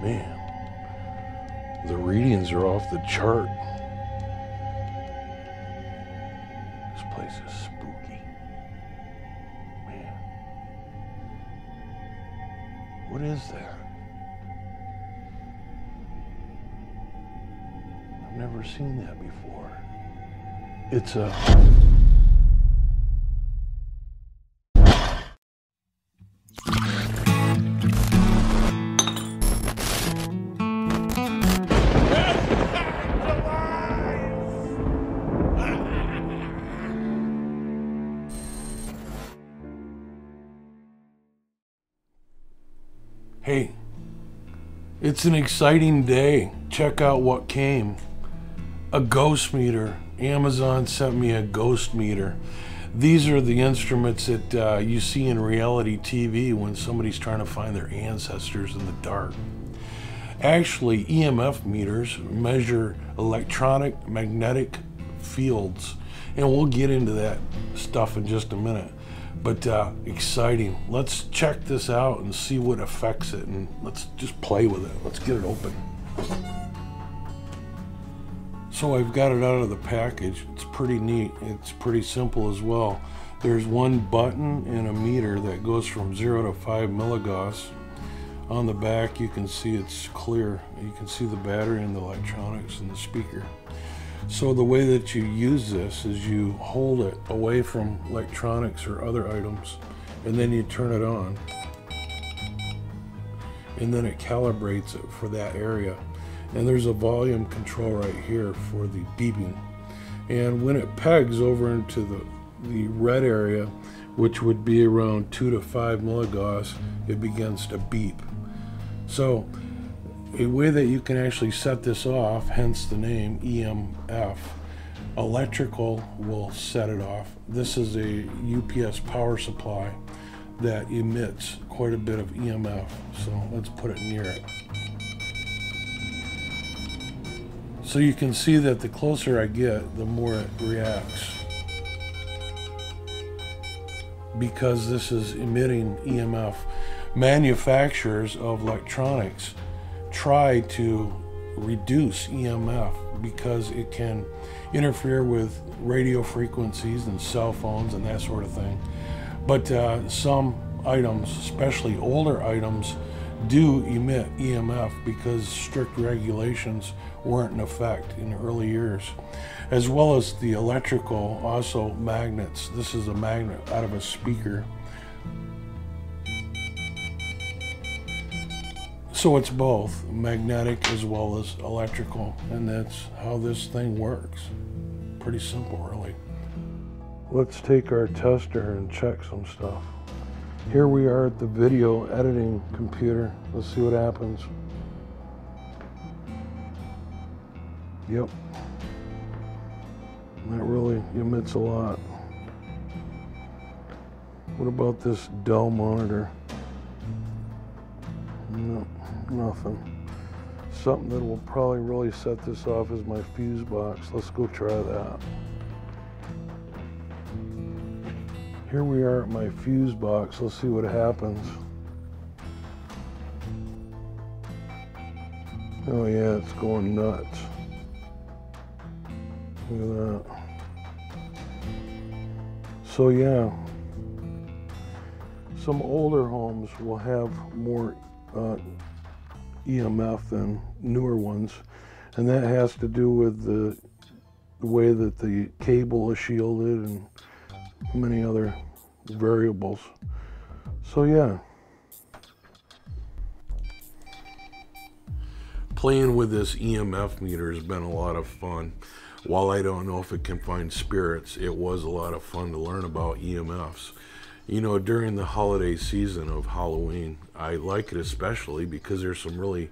Man, the readings are off the chart. This place is spooky. Man. What is that? I've never seen that before. It's a. Hey, it's an exciting day. Check out what came. A ghost meter. Amazon sent me a ghost meter. These are the instruments that uh, you see in reality TV when somebody's trying to find their ancestors in the dark. Actually, EMF meters measure electronic magnetic fields, and we'll get into that stuff in just a minute but uh, exciting. Let's check this out and see what affects it, and let's just play with it. Let's get it open. So I've got it out of the package. It's pretty neat. It's pretty simple as well. There's one button and a meter that goes from zero to five milligauss. On the back, you can see it's clear. You can see the battery and the electronics and the speaker. So the way that you use this is you hold it away from electronics or other items and then you turn it on and then it calibrates it for that area. And there's a volume control right here for the beeping. And when it pegs over into the, the red area, which would be around two to five milligauss, it begins to beep. So a way that you can actually set this off, hence the name EMF. Electrical will set it off. This is a UPS power supply that emits quite a bit of EMF. So let's put it near it. So you can see that the closer I get, the more it reacts. Because this is emitting EMF. Manufacturers of electronics try to reduce EMF because it can interfere with radio frequencies and cell phones and that sort of thing. But uh, some items, especially older items, do emit EMF because strict regulations weren't in effect in the early years. As well as the electrical, also magnets. This is a magnet out of a speaker So it's both magnetic as well as electrical, and that's how this thing works. Pretty simple, really. Let's take our tester and check some stuff. Here we are at the video editing computer. Let's see what happens. Yep. That really emits a lot. What about this Dell monitor? No nothing. Something that will probably really set this off is my fuse box. Let's go try that. Here we are at my fuse box. Let's see what happens. Oh yeah, it's going nuts. Look at that. So yeah, some older homes will have more uh, EMF than newer ones. And that has to do with the, the way that the cable is shielded and many other variables. So yeah. Playing with this EMF meter has been a lot of fun. While I don't know if it can find spirits, it was a lot of fun to learn about EMFs. You know, during the holiday season of Halloween, I like it especially because there's some really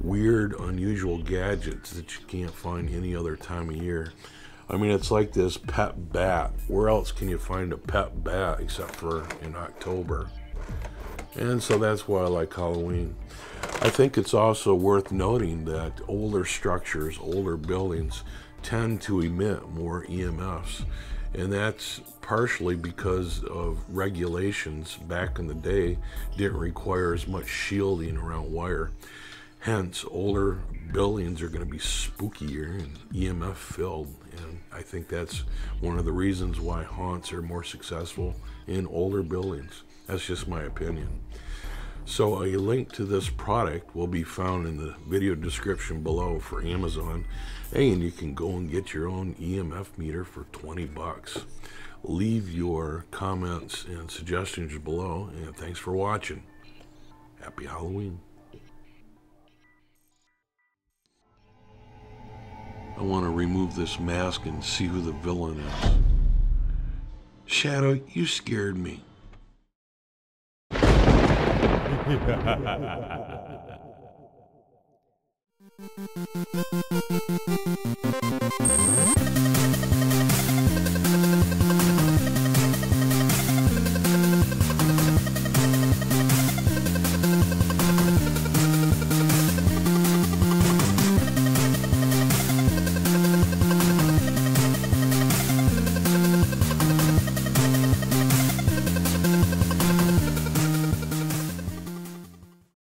weird, unusual gadgets that you can't find any other time of year. I mean, it's like this pet bat. Where else can you find a pet bat except for in October? And so that's why I like Halloween. I think it's also worth noting that older structures, older buildings, tend to emit more EMFs. And that's partially because of regulations back in the day didn't require as much shielding around wire. Hence, older buildings are going to be spookier and EMF filled. And I think that's one of the reasons why haunts are more successful in older buildings. That's just my opinion. So, a link to this product will be found in the video description below for Amazon. And you can go and get your own EMF meter for 20 bucks. Leave your comments and suggestions below. And thanks for watching. Happy Halloween. I want to remove this mask and see who the villain is. Shadow, you scared me yeah.